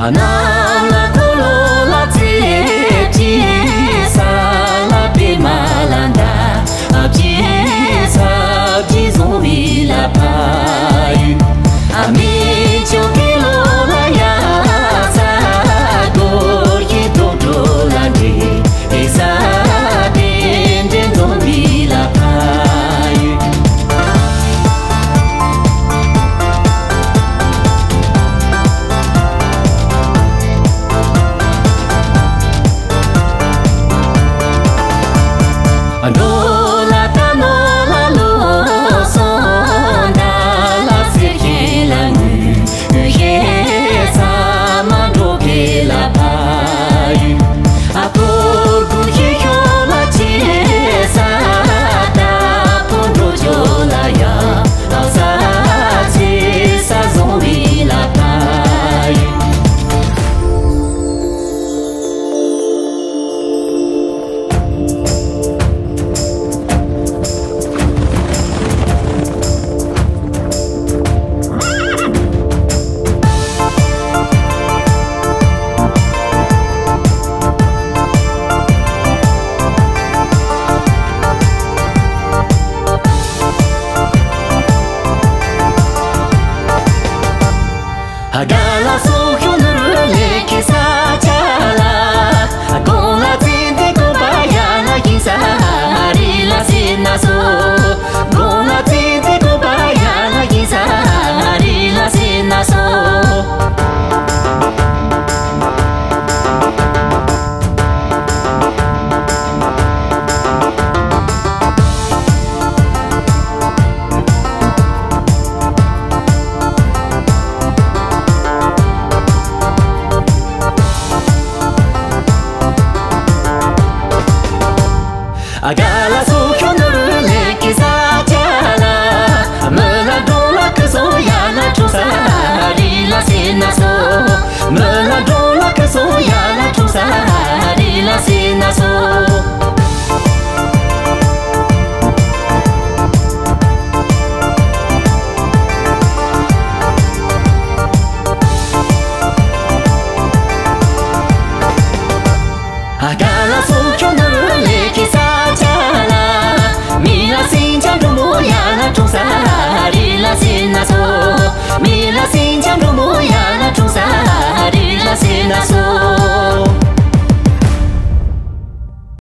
I know. Agala